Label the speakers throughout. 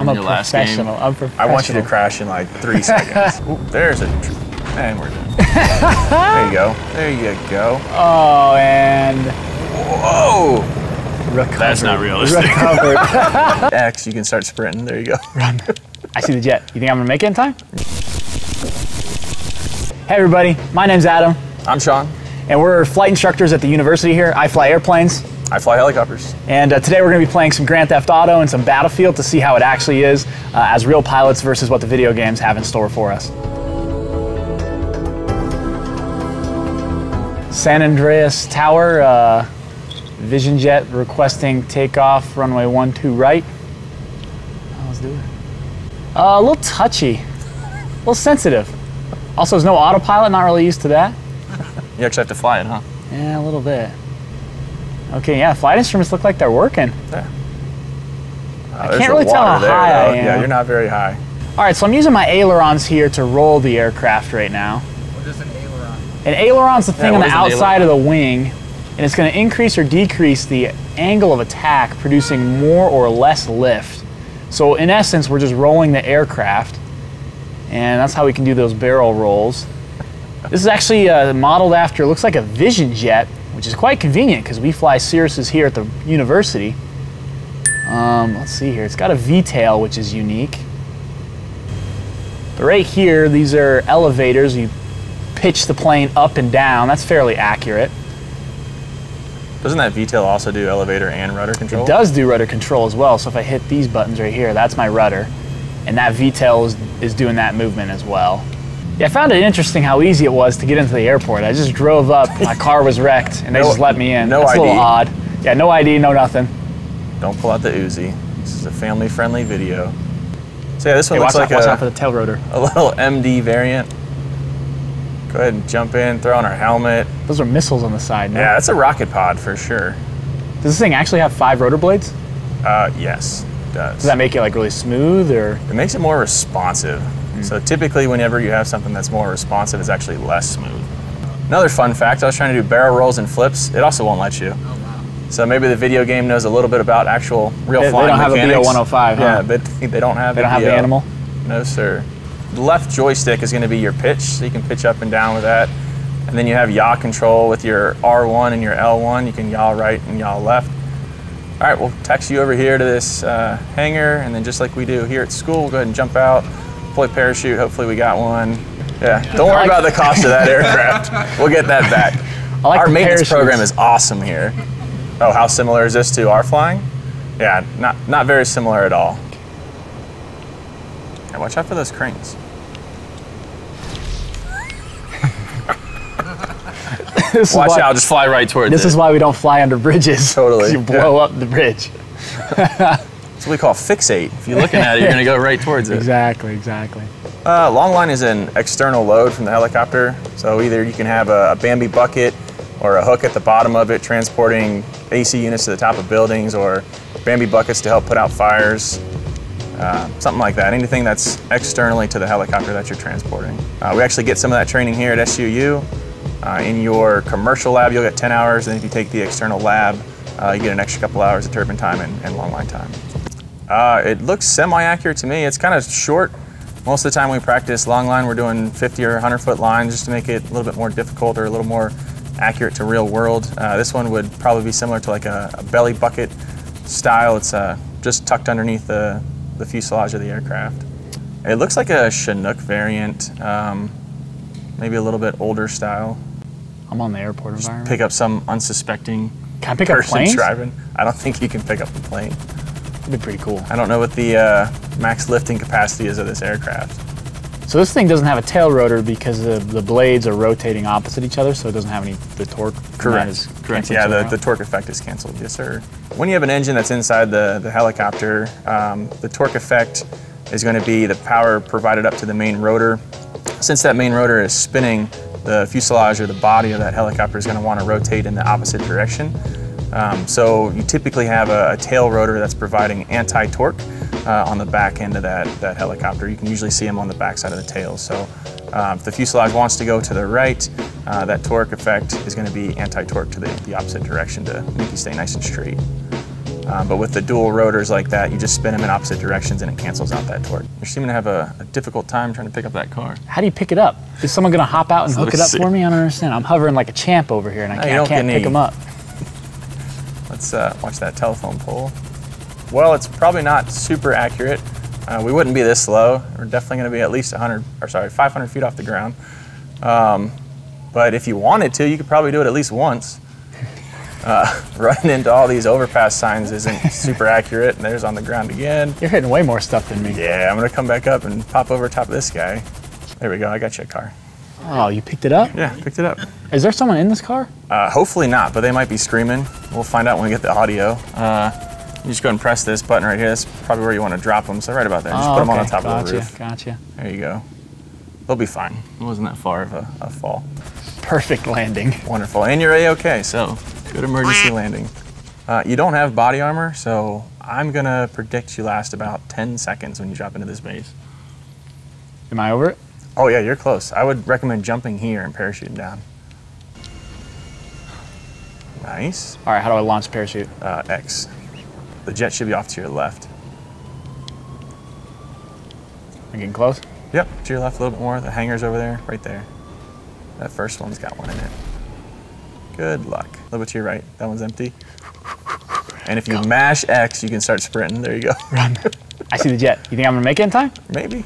Speaker 1: I'm a
Speaker 2: your last game.
Speaker 1: professional. I'm professional.
Speaker 3: I want you to crash in like three seconds. Ooh, there's a, and we're done. there you go. There you go.
Speaker 1: Oh, and
Speaker 3: Whoa!
Speaker 1: recovered.
Speaker 2: That's not realistic.
Speaker 1: Recovered.
Speaker 3: X, you can start sprinting. There you go. Run.
Speaker 1: I see the jet. You think I'm gonna make it in time? Hey everybody, my name's Adam,
Speaker 3: I'm Sean.
Speaker 1: and we're flight instructors at the university here. I fly airplanes,
Speaker 3: I fly helicopters.
Speaker 1: and uh, today we're gonna be playing some Grand Theft Auto and some Battlefield to see how it actually is uh, as real pilots versus what the video games have in store for us. San Andreas Tower, uh, Vision Jet requesting takeoff, runway 12 right. Oh, let's do it. Uh, a little touchy, a little sensitive. Also, there's no autopilot, not really used to that.
Speaker 3: You actually have to fly it, huh?
Speaker 1: Yeah, a little bit. Okay, yeah, flight instruments look like they're working.
Speaker 3: Yeah.
Speaker 1: I can't really tell how high I am.
Speaker 3: Yeah, you're not very high.
Speaker 1: All right, so I'm using my ailerons here to roll the aircraft right now.
Speaker 4: What is an aileron?
Speaker 1: An aileron's the thing
Speaker 3: Yeah,
Speaker 1: on the outside of the wing, and it's going to increase or decrease the angle of attack, producing more or less lift. So in essence, we're just rolling the aircraft, and that's how we can do those barrel rolls. This is actually uh, modeled after, looks like a Vision Jet, which is quite convenient because we fly Cirruses here at the university. Um, let's see here, it's got a V-tail, which is unique. But right here, these are elevators. You pitch the plane up and down. That's fairly accurate.
Speaker 3: Doesn't that V-tail also do elevator and rudder control?
Speaker 1: It does do rudder control as well. So if I hit these buttons right here, that's my rudder. And that V-tail is, is doing that movement as well. Yeah, I found it interesting how easy it was to get into the airport. I just drove up, my car was wrecked, and they
Speaker 3: No-
Speaker 1: just let me in.
Speaker 3: no
Speaker 1: that's a little odd. Yeah, no ID, no nothing.
Speaker 3: Don't pull out the Uzi. This is a family-friendly video. So yeah, this one
Speaker 1: Hey,
Speaker 3: looks like
Speaker 1: out,
Speaker 3: a,
Speaker 1: out for the tail rotor.
Speaker 3: a little MD variant. Go ahead and jump in, throw on our helmet.
Speaker 1: Those are missiles on the side. No?
Speaker 3: Yeah, that's a rocket pod for sure.
Speaker 1: Does this thing actually have five rotor blades?
Speaker 3: Uh, yes, it does.
Speaker 1: Does that make it like really smooth or?
Speaker 3: It makes it more responsive.
Speaker 1: Hmm.
Speaker 3: So typically, whenever you have something that's more responsive, it's actually less smooth. Another fun fact: I was trying to do barrel rolls and flips. It also won't let you.
Speaker 4: Oh wow.
Speaker 3: So maybe the video game knows a little bit about actual real
Speaker 1: They- they don't have a
Speaker 3: mechanics.
Speaker 1: BO-105, huh?
Speaker 3: Yeah, but they don't have.
Speaker 1: They don't have the
Speaker 3: BO.
Speaker 1: animal?
Speaker 3: No, sir. The left joystick is going to be your pitch, so you can pitch up and down with that. And then you have yaw control with your R1 and your L1. You can yaw right and yaw left. All right, we'll taxi you over here to this uh, hangar, and then just like we do here at school, we'll go ahead and jump out, deploy parachute. Hopefully, we got one. Yeah, don't worry about the cost of that aircraft. We'll get that back.
Speaker 1: Like
Speaker 3: our maintenance
Speaker 1: parachutes.
Speaker 3: program is awesome here. Oh, how similar is this to our flying? Yeah, not not very similar at all. Yeah, watch out for those cranes.
Speaker 1: This
Speaker 2: Watch
Speaker 1: why-
Speaker 2: out, just fly right towards
Speaker 1: This
Speaker 2: it.
Speaker 1: is why we don't fly under bridges.
Speaker 3: Totally.
Speaker 1: You blow up the bridge.
Speaker 3: That's what we call fixate.
Speaker 2: if you're looking at it, you're gonna go right towards it.
Speaker 1: Exactly, exactly.
Speaker 3: Uh, long line is an external load from the helicopter. So either you can have a, a Bambi bucket or a hook at the bottom of it transporting AC units to the top of buildings or Bambi buckets to help put out fires. Uh, something like that. Anything that's externally to the helicopter that you're transporting. Uh, we actually get some of that training here at SUU. Uh, in your commercial lab, you'll get 10 hours, and if you take the external lab, uh, you get an extra couple hours of turbine time and, and long line time. Uh, it looks semi-accurate to me. It's kind of short. Most of the time we practice long line, we're doing 50 or 100 foot lines just to make it a little bit more difficult or a little more accurate to real world. Uh, this one would probably be similar to like a, a belly bucket style. It's uh, just tucked underneath the, the fuselage of the aircraft. It looks like a Chinook variant, um, maybe a little bit older style.
Speaker 1: I'm on the airport environment.
Speaker 3: Pick up some unsuspecting
Speaker 1: Can I pick up
Speaker 3: person
Speaker 1: planes?
Speaker 3: driving. I don't think you can pick up the plane.
Speaker 1: That'd be pretty cool.
Speaker 3: I don't know what the uh, max lifting capacity is of this aircraft.
Speaker 1: So this thing doesn't have a tail rotor because the, the blades are rotating opposite each other, so it doesn't have any the torque. is
Speaker 3: Correct. Yeah, the, the torque effect is canceled. Yes, sir. When you have an engine that's inside the, the helicopter, um, the torque effect is going to be the power provided up to the main rotor. Since that main rotor is spinning, the fuselage or the body of that helicopter is going to want to rotate in the opposite direction. Um, so you typically have a, a tail rotor that's providing anti-torque uh, on the back end of that, that helicopter. You can usually see them on the back side of the tail. So um, if the fuselage wants to go to the right, uh, that torque effect is going to be anti-torque to the, the opposite direction to make you stay nice and straight. Uh, but with the dual rotors like that, you just spin them in opposite directions and it cancels out that torque. You're seeming to have a, a difficult time trying to pick up that car.
Speaker 1: How do you pick it up? Is someone gonna hop out and hook it up
Speaker 3: see.
Speaker 1: for me? I don't understand. I'm hovering like a champ over here and I
Speaker 3: No,
Speaker 1: can't, I can't pick
Speaker 3: any-
Speaker 1: them up.
Speaker 3: Let's uh, watch that telephone pole. Well, it's probably not super accurate. Uh, we wouldn't be this low. We're definitely going to be at least 100, or sorry, 500 feet off the ground. Um, but if you wanted to, you could probably do it at least once. Uh, running into all these overpass signs isn't super accurate, and there's on the ground again.
Speaker 1: You're hitting way more stuff than me.
Speaker 3: Yeah, I'm going to come back up and pop over top of this guy. There we go. I got you a car.
Speaker 1: Oh, you picked it up?
Speaker 3: Yeah, picked it up.
Speaker 1: Is there someone in this car?
Speaker 3: Uh, hopefully not, but they might be screaming. We'll find out when we get the audio. Uh, you just go and press this button right here. That's probably where you want to drop them. So right about there. Just
Speaker 1: oh,
Speaker 3: put them
Speaker 1: okay.
Speaker 3: on the top
Speaker 1: gotcha,
Speaker 3: of the roof.
Speaker 1: Gotcha.
Speaker 3: There you go. They'll be fine. It wasn't that far of a, a fall.
Speaker 1: Perfect landing.
Speaker 3: Wonderful. And you're A-OK, so good emergency landing. Uh, you don't have body armor, so I'm going to predict you last about 10 seconds when you drop into this base.
Speaker 1: Am I over it?
Speaker 3: Oh, yeah, you're close. I would recommend jumping here and parachuting down. Nice.
Speaker 1: All right, how do I launch parachute?
Speaker 3: uh, X. The jet should be off to your left.
Speaker 1: I'm getting close.
Speaker 3: Yep, to your left a little bit more. The hangar's over there, right there. That first one's got one in it. Good luck. A little bit to your right. That one's empty. And if you mash X, you can start sprinting. There you go.
Speaker 1: Run. I see the jet. You think I'm gonna make it in time?
Speaker 3: Maybe.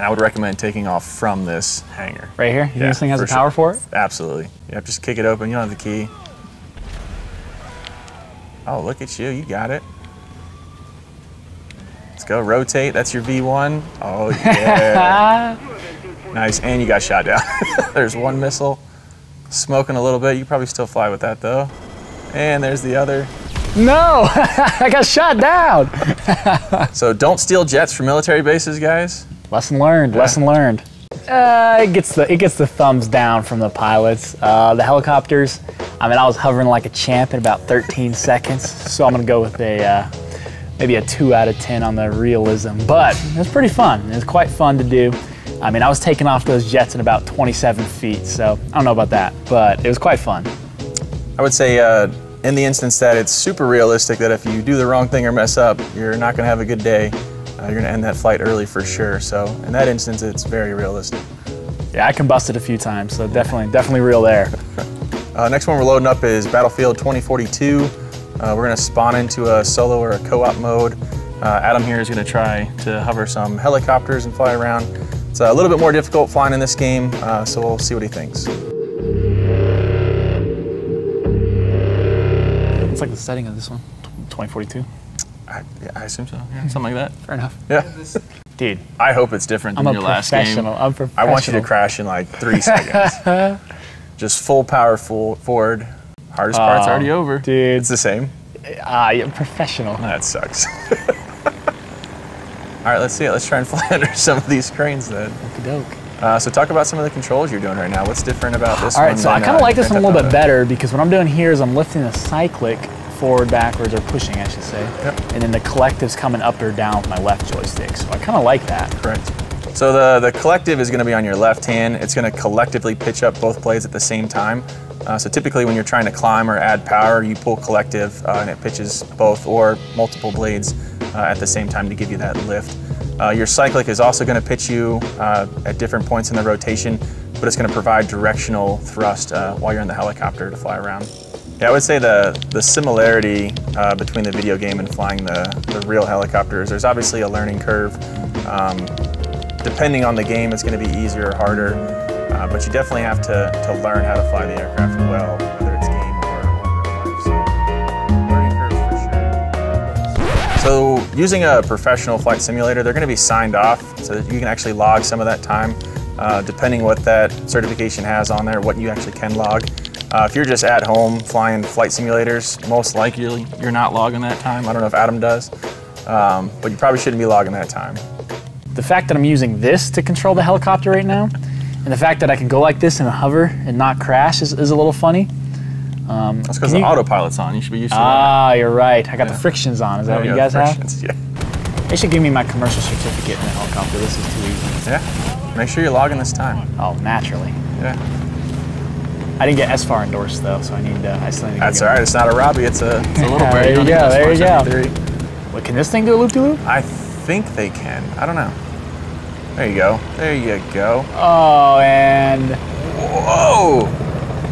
Speaker 3: And I would recommend taking off from this hangar.
Speaker 1: Right here? You think
Speaker 3: Yeah,
Speaker 1: this thing has the power
Speaker 3: sure.
Speaker 1: for it?
Speaker 3: Absolutely. Yep, just kick it open. You don't have the key. Oh, look at you. You got it. Let's go. Rotate. That's your V1. Oh, yeah. nice. And you got shot down. there's one missile. Smoking a little bit. You probably still fly with that, though. And there's the other.
Speaker 1: No! I got shot down!
Speaker 3: So don't steal jets from military bases, guys.
Speaker 1: Lesson learned. Lesson learned. Uh, it gets the it gets the thumbs down from the pilots. Uh, the helicopters. I mean, I was hovering like a champ in about 13 seconds, so I'm gonna go with a uh, maybe a two out of 10 on the realism. But it was pretty fun. It was quite fun to do. I mean, I was taking off those jets in about 27 feet, so I don't know about that, but it was quite fun.
Speaker 3: I would say, uh, in the instance that it's super realistic that if you do the wrong thing or mess up, you're not going to have a good day. Uh, you're going to end that flight early for sure. So, in that instance, it's very realistic.
Speaker 1: Yeah, I combusted a few times, so definitely definitely real there.
Speaker 3: Uh, next one we're loading up is Battlefield 2042. Uh, we're going to spawn into a solo or a co op mode. Uh, Adam here is going to try to hover some helicopters and fly around. It's a little bit more difficult flying in this game, uh, so we'll see what he thinks.
Speaker 1: It's like the setting of this one, 2042.
Speaker 3: I, yeah, I assume so. Yeah, something like that.
Speaker 1: Fair enough.
Speaker 3: Yeah.
Speaker 1: Dude,
Speaker 3: I hope it's different
Speaker 1: I'm
Speaker 3: than
Speaker 1: a
Speaker 3: your last game.
Speaker 1: I'm
Speaker 3: I
Speaker 1: professional.
Speaker 3: I want you to crash in like three seconds. Just full power full forward. Hardest part's already over.
Speaker 1: dude.
Speaker 3: It's the same.
Speaker 1: Ah, you're professional.
Speaker 3: That sucks. All right, let's see it. Let's try and fly under some of these cranes then.
Speaker 1: Doke.
Speaker 3: Uh, so talk about some of the controls you're doing right now. What's different about this
Speaker 1: All
Speaker 3: one?
Speaker 1: right, so I kind of
Speaker 3: uh,
Speaker 1: like this one a little bit better because what I'm doing here is I'm lifting the cyclic forward, backwards, or pushing, I should say. And then the collective's coming up or down with my left joystick. So I kind of like that.
Speaker 3: Correct. So the, the collective is going to be on your left hand. It's going to collectively pitch up both blades at the same time. Uh, so typically when you're trying to climb or add power, you pull collective uh, and it pitches both or multiple blades uh, at the same time to give you that lift. Uh, your cyclic is also going to pitch you uh, at different points in the rotation, but it's going to provide directional thrust uh, while you're in the helicopter to fly around. Yeah, I would say the, the similarity uh, between the video game and flying the, the real helicopters, there's obviously a learning curve. Um, depending on the game, it's going to be easier or harder. Uh, but you definitely have to, to learn how to fly the aircraft well, whether it's game or, or real life. So, learning curves for sure. So, using a professional flight simulator, they're going to be signed off so that you can actually log some of that time, uh, depending what that certification has on there, what you actually can log. Uh, if you're just at home flying flight simulators, most likely you're not logging that time. I don't know if Adam does, um, but you probably shouldn't be logging that time.
Speaker 1: The fact that I'm using this to control the helicopter right now, and the fact that I can go like this and hover and not crash is, is a little funny.
Speaker 3: That's because the
Speaker 1: you-
Speaker 3: autopilot's on. You should be used to that.
Speaker 1: Ah, you're right. I got
Speaker 3: Yeah.
Speaker 1: the frictions on. Is that what you guys have?
Speaker 3: Yeah.
Speaker 1: They should give me my commercial certificate in the helicopter. This is too easy.
Speaker 3: Yeah. Make sure you're logging this time.
Speaker 1: Oh, naturally.
Speaker 3: Yeah.
Speaker 1: I didn't get SFAR endorsed though, so I need. Uh, I still need to. go
Speaker 3: That's
Speaker 1: get
Speaker 3: all right. It's not a Robbie. It's a, it's a little
Speaker 1: Yeah,
Speaker 3: bird.
Speaker 1: there you
Speaker 3: don't
Speaker 1: go,
Speaker 3: need that
Speaker 1: there you go.
Speaker 3: 73.
Speaker 1: one. Wait, can this thing do a loop de loop?
Speaker 3: I think they can. I don't know. There you go. There you go.
Speaker 1: Oh, and
Speaker 3: Whoa!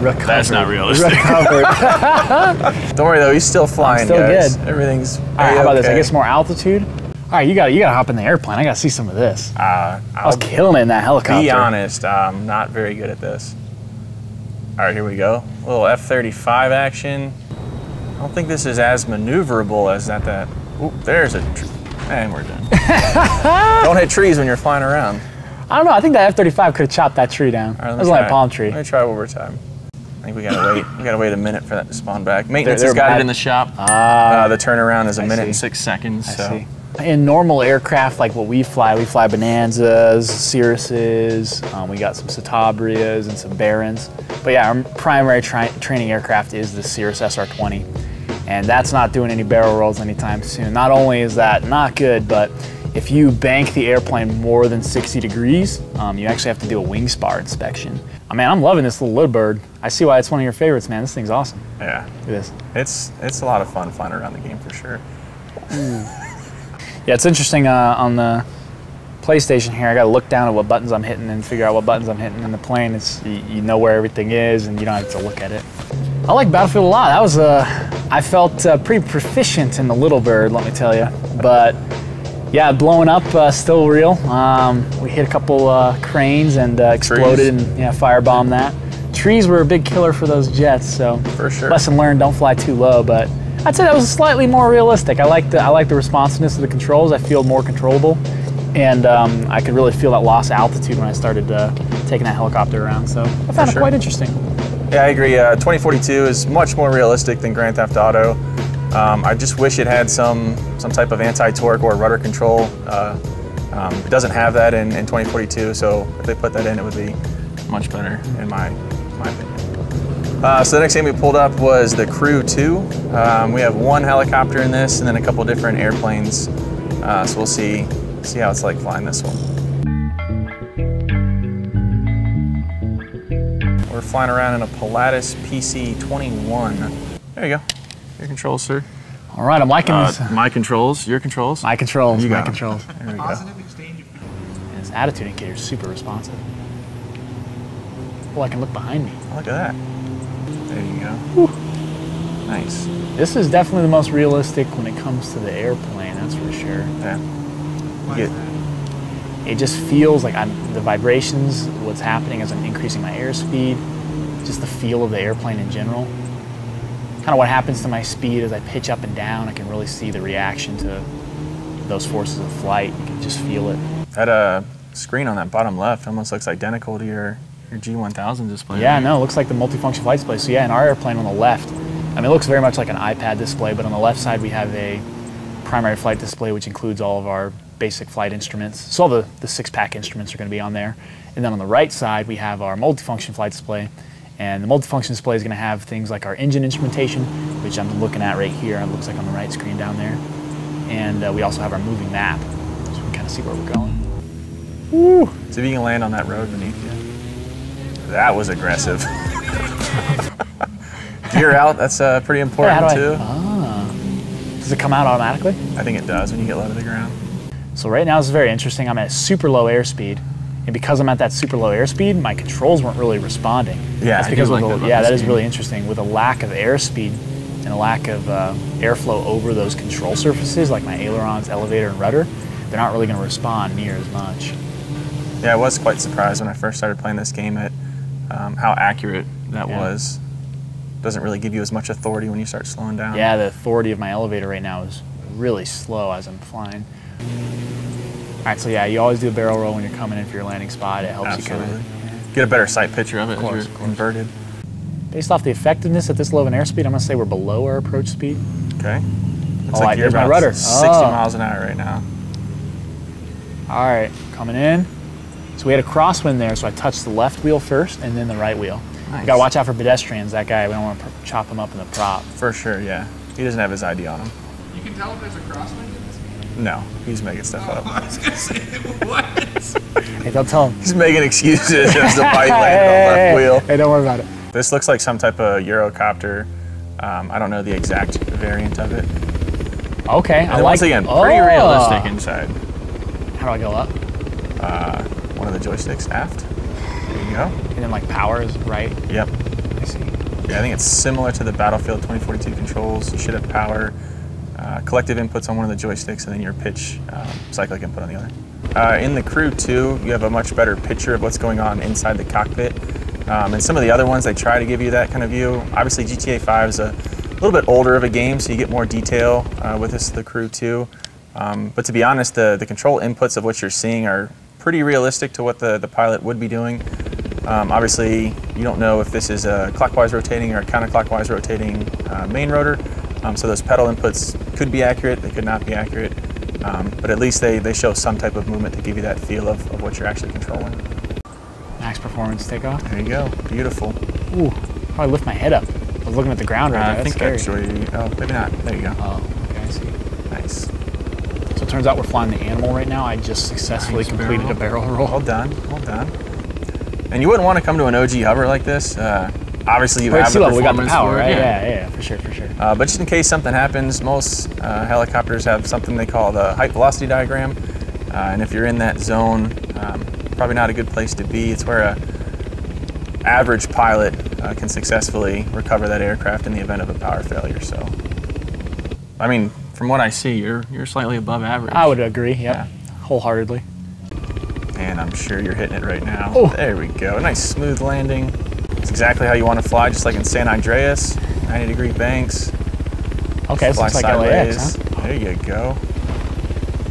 Speaker 1: recovered.
Speaker 2: That's not realistic.
Speaker 1: Recovered.
Speaker 3: Don't worry though. He's still flying,
Speaker 1: still
Speaker 3: guys.
Speaker 1: good.
Speaker 3: Everything's.
Speaker 1: All right, how about this? I get some more altitude. All right, you got you got to hop in the airplane. I got to see some of this.
Speaker 3: Uh,
Speaker 1: I was killing it in that helicopter.
Speaker 3: be honest. I'm not very good at this. All right, here we go. A little F-35 action. I don't think this is as maneuverable as that. That. Oop, there's a. And we're done. don't hit trees when you're flying around.
Speaker 1: I don't know. I think that F-35 could have chopped that tree down.
Speaker 3: All right,
Speaker 1: that
Speaker 3: let
Speaker 1: was
Speaker 3: try
Speaker 1: a palm tree.
Speaker 3: Let me try one more time. I think we gotta wait. We gotta wait a minute for that to spawn back. Maintenance
Speaker 1: They're- they're
Speaker 3: got
Speaker 1: bad.
Speaker 3: it
Speaker 2: in the shop.
Speaker 3: Uh, the turnaround is a
Speaker 1: I
Speaker 3: minute
Speaker 1: see.
Speaker 3: and six seconds.
Speaker 1: I
Speaker 3: so
Speaker 1: see. In normal aircraft like what we fly, we fly Bonanzas, Cirruses, um, we got some Citabrias and some Barons. But yeah, our primary tri- training aircraft is the Cirrus SR-20. And that's not doing any barrel rolls anytime soon. Not only is that not good, but if you bank the airplane more than 60 degrees, um, you actually have to do a wing spar inspection. I mean, I'm loving this little little bird. I see why it's one of your favorites, man. This thing's awesome.
Speaker 3: yeah,
Speaker 1: at this.
Speaker 3: it's it's a lot of fun flying around the game for sure.
Speaker 1: Yeah, it's interesting uh, on the PlayStation here. I got to look down at what buttons I'm hitting and figure out what buttons I'm hitting. In the plane, it's you, you know where everything is, and you don't have to look at it. I like Battlefield a lot. That was uh, I felt uh, pretty proficient in the Little Bird, let me tell you. But yeah, blowing up uh, still real. Um, we hit a couple uh, cranes and uh, exploded
Speaker 3: Trees.
Speaker 1: and yeah, firebombed that. Trees were a big killer for those jets, so
Speaker 3: For sure.
Speaker 1: lesson learned: don't fly too low. But I'd say that was slightly more realistic. I like the I like the responsiveness of the controls. I feel more controllable, and um, I could really feel that loss of altitude when I started uh, taking that helicopter around. So I found it quite interesting.
Speaker 3: Yeah, I agree. Uh, 2042 is much more realistic than Grand Theft Auto. Um, I just wish it had some some type of anti-torque or rudder control. Uh, um, it doesn't have that in, in 2042, so if they put that in, it would be much better in my my opinion. Uh, so the next thing we pulled up was the Crew 2. Um, we have one helicopter in this, and then a couple different airplanes. Uh, so we'll see see how it's like flying this one. We're flying around in a Pilatus PC21. There you go. Your controls, sir.
Speaker 1: All right, I'm liking this.
Speaker 3: Uh, my controls, your controls.
Speaker 1: My controls,
Speaker 3: You
Speaker 1: my
Speaker 3: got 'em.
Speaker 1: controls.
Speaker 3: There we go.
Speaker 4: Exchange of
Speaker 1: And this attitude indicator is super responsive. Oh, I can look behind me.
Speaker 3: Look at that. There you go. Nice.
Speaker 1: This is definitely the most realistic when it comes to the airplane. That's for sure.
Speaker 3: Yeah.
Speaker 4: Why is
Speaker 3: get-
Speaker 4: that?
Speaker 1: it just feels like I'm the vibrations, what's happening as I'm increasing my airspeed, just the feel of the airplane in general. Kind of what happens to my speed as I pitch up and down. I can really see the reaction to those forces of flight. You can just feel it.
Speaker 3: That uh, screen on that bottom left almost looks identical to your, your G1000 display.
Speaker 1: Yeah, no, it looks like the multifunction flight display. So yeah, in our airplane on the left, I mean, it looks very much like an iPad display, but on the left side we have a primary flight display, which includes all of our basic flight instruments. So all the, the six-pack instruments are going to be on there. And then on the right side, we have our multifunction flight display. And the multifunction display is going to have things like our engine instrumentation, which I'm looking at right here. It looks like on the right screen down there. And uh, we also have our moving map, so we can kind of see where we're going. Woo!
Speaker 3: See if you can land on that road beneath you. That was aggressive. Gear out, that's uh, pretty
Speaker 1: Yeah,
Speaker 3: important
Speaker 1: do
Speaker 3: too.
Speaker 1: I, ah. Does it come out automatically?
Speaker 3: I think it does when you get low to the ground.
Speaker 1: So right now this is very interesting. I'm at super low airspeed, and because I'm at that super low airspeed, my controls weren't really responding.
Speaker 3: Yeah,
Speaker 1: that's because of
Speaker 2: like
Speaker 1: the-
Speaker 2: that
Speaker 1: yeah, that is really interesting. With a lack of airspeed and a lack of uh, airflow over those control surfaces, like my ailerons, elevator, and rudder, they're not really going to respond near as much.
Speaker 3: Yeah, I was quite surprised when I first started playing this game at um, how accurate that
Speaker 1: Yeah.
Speaker 3: was. Doesn't really give you as much authority when you start slowing down.
Speaker 1: Yeah, the authority of my elevator right now is really slow as I'm flying. All right, so yeah, you always do a barrel roll when you're coming in for your landing spot. It helps
Speaker 3: absolutely.
Speaker 1: you kind of
Speaker 3: Get a better sight picture of it
Speaker 1: course,
Speaker 3: as you're inverted.
Speaker 1: Based off the effectiveness at this low of an airspeed, I'm gonna say we're below our approach speed.
Speaker 3: Okay. Looks
Speaker 1: Oh,
Speaker 3: like you're about
Speaker 1: rudder.
Speaker 3: 60
Speaker 1: Oh.
Speaker 3: miles an hour right now.
Speaker 1: All right, coming in. So we had a crosswind there, so I touched the left wheel first and then the right wheel. You
Speaker 3: Nice.
Speaker 1: gotta watch out for pedestrians. That guy, we don't want to chop him up in the prop.
Speaker 3: For sure, yeah. He doesn't have his ID on him.
Speaker 4: You can tell if there's a crosswind in this game.
Speaker 3: No, he's making stuff up.
Speaker 4: I was gonna say, what?
Speaker 1: Hey, don't tell him.
Speaker 3: He's making excuses as the bike
Speaker 1: Hey,
Speaker 3: landed on
Speaker 1: hey,
Speaker 3: left
Speaker 1: hey,
Speaker 3: wheel.
Speaker 1: Hey, don't worry about it.
Speaker 3: This looks like some type of Eurocopter. Um, I don't know the exact variant of it.
Speaker 1: Okay, I
Speaker 3: And then
Speaker 1: like
Speaker 3: once again, pretty
Speaker 1: Oh.
Speaker 3: realistic inside.
Speaker 1: How do I go up?
Speaker 3: One of the joysticks aft. There you go.
Speaker 1: And then like power is right.
Speaker 3: Yep.
Speaker 1: I see.
Speaker 3: Yeah, I think it's similar to the Battlefield 2042 controls. You should have power, uh, collective inputs on one of the joysticks, and then your pitch um, cyclic input on the other. Uh, in the Crew 2, you have a much better picture of what's going on inside the cockpit. Um, and some of the other ones, they try to give you that kind of view. Obviously, GTA 5 is a little bit older of a game, so you get more detail uh, with this, the Crew 2. Um, but to be honest, the, the control inputs of what you're seeing are pretty realistic to what the, the pilot would be doing. Um, obviously, you don't know if this is a clockwise rotating or a counterclockwise rotating uh, main rotor. Um, so those pedal inputs could be accurate, they could not be accurate. Um, but at least they, they show some type of movement to give you that feel of, of what you're actually controlling.
Speaker 1: Max performance takeoff.
Speaker 3: There you go. Beautiful.
Speaker 1: Ooh, probably lift my head up. I was looking at the ground right
Speaker 3: Uh,
Speaker 1: there.
Speaker 3: I think
Speaker 1: scary.
Speaker 3: you, oh, maybe not. There you go.
Speaker 1: Oh, okay, I see.
Speaker 3: Nice.
Speaker 1: So it turns out we're flying the animal right now. I just successfully
Speaker 3: Nice
Speaker 1: completed a barrel roll.
Speaker 3: Well done. Well done. And you wouldn't want to come to an OG hover like this. Uh, obviously, you
Speaker 1: we're
Speaker 3: have
Speaker 1: sea
Speaker 3: the
Speaker 1: level. We got the power, right? Yeah. yeah, yeah, for sure, for sure.
Speaker 3: Uh, but just in case something happens, most uh, helicopters have something they call the height velocity diagram. Uh, and if you're in that zone, um, probably not a good place to be. It's where a average pilot uh, can successfully recover that aircraft in the event of a power failure. So, I mean, from what I see, you're you're slightly above average.
Speaker 1: I would agree. Yep,
Speaker 3: Yeah.
Speaker 1: wholeheartedly.
Speaker 3: And I'm sure you're hitting it right now.
Speaker 1: Oh.
Speaker 3: There we go. Nice smooth landing. It's exactly how you want to fly, just like in San Andreas. 90 degree banks.
Speaker 1: Okay, this looks like
Speaker 3: sideways.
Speaker 1: LAX, huh?
Speaker 3: There you go.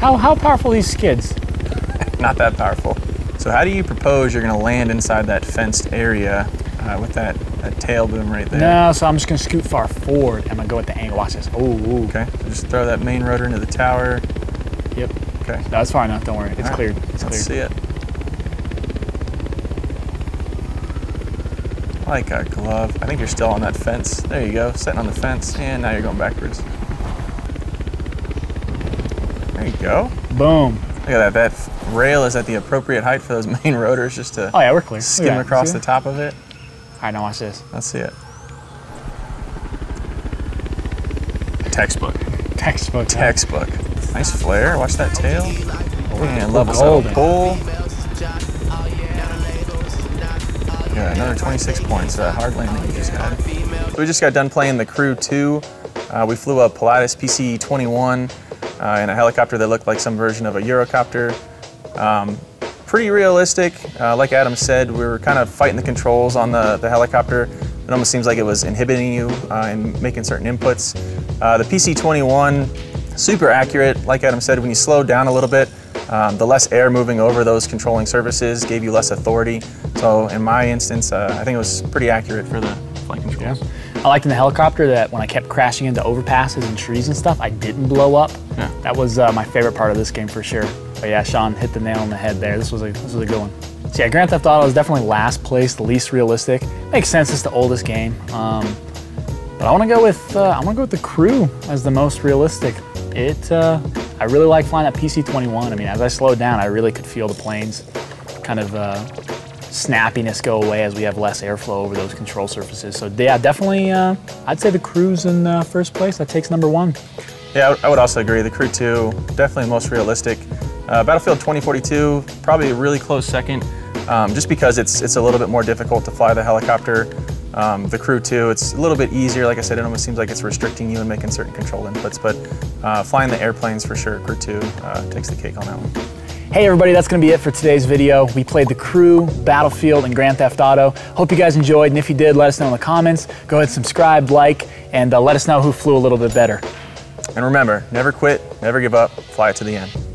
Speaker 1: How, how powerful are these skids?
Speaker 3: Not that powerful. So how do you propose you're going to land inside that fenced area uh, with that, that tail boom right there?
Speaker 1: No, so I'm just gonna scoot far forward. I'm gonna go with the angle. Watch this. Ooh, ooh.
Speaker 3: Okay, so just throw that main rotor into the tower.
Speaker 1: Yep.
Speaker 3: Okay.
Speaker 1: No, it's far enough. Don't worry. It's
Speaker 3: right,
Speaker 1: cleared. It's
Speaker 3: Let's
Speaker 1: cleared.
Speaker 3: see it. Like a glove. I think you're still on that fence. There you go, sitting on the fence, and now you're going backwards. There you go.
Speaker 1: Boom.
Speaker 3: Look at that. That rail is at the appropriate height for those main rotors just to
Speaker 1: Oh yeah, we're clear.
Speaker 3: Skim across the top of it.
Speaker 1: All right, now watch this.
Speaker 3: Let's see it. Textbook.
Speaker 1: Textbook.
Speaker 3: Textbook. Nice flare. Watch that tail. And
Speaker 1: we're
Speaker 3: level
Speaker 1: golden.
Speaker 3: pull. Yeah, another 26 points. Uh, hard landing we just had. So we just got done playing the Crew 2. Uh, we flew a Pilatus PC-21 uh, in a helicopter that looked like some version of a Eurocopter. Um, pretty realistic. Uh, like Adam said, we were kind of fighting the controls on the, the helicopter. It almost seems like it was inhibiting you uh, in making certain inputs. Uh, the PC-21, super accurate. Like Adam said, when you slowed down a little bit, um, the less air moving over those controlling surfaces gave you less authority. So in my instance, uh, I think it was pretty accurate for the flight controls. Yeah.
Speaker 1: I liked in the helicopter that when I kept crashing into overpasses and trees and stuff, I didn't blow up.
Speaker 3: Yeah.
Speaker 1: That was uh, my favorite part of this game for sure. But yeah, Sean hit the nail on the head there. This was a this was a good one. So yeah, Grand Theft Auto is definitely last place, the least realistic. Makes sense. It's the oldest game. Um, but I want to go with uh, I want to go with the Crew as the most realistic. It uh, I really like flying that PC-21. I mean, as I slowed down, I really could feel the planes kind of uh, snappiness go away as we have less airflow over those control surfaces. So yeah, definitely, uh, I'd say the Crew's in uh, first place. That takes number one.
Speaker 3: Yeah, I would- also agree. The Crew 2, definitely most realistic. Uh, Battlefield 2042, probably a really close second, um, just because it's it's a little bit more difficult to fly the helicopter. Um, the Crew 2, it's a little bit easier. Like I said, it almost seems like it's restricting you and making certain control inputs. But uh, flying the airplanes for sure, Crew 2 uh, takes the cake on that one.
Speaker 1: Hey everybody, that's gonna be it for today's video. We played the Crew, Battlefield, and Grand Theft Auto. Hope you guys enjoyed, and if you did, let us know in the comments. Go ahead, subscribe, like, and uh, let us know who flew a little bit better.
Speaker 3: And remember, never quit, never give up, fly it to the end.